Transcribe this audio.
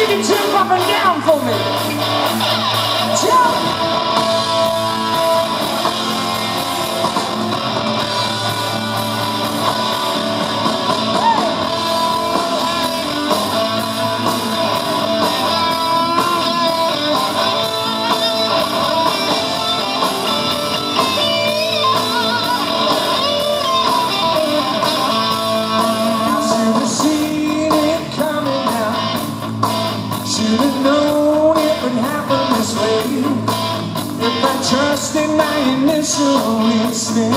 you can jump up and down for me. should have known it would happen this way If I trusted my initial instinct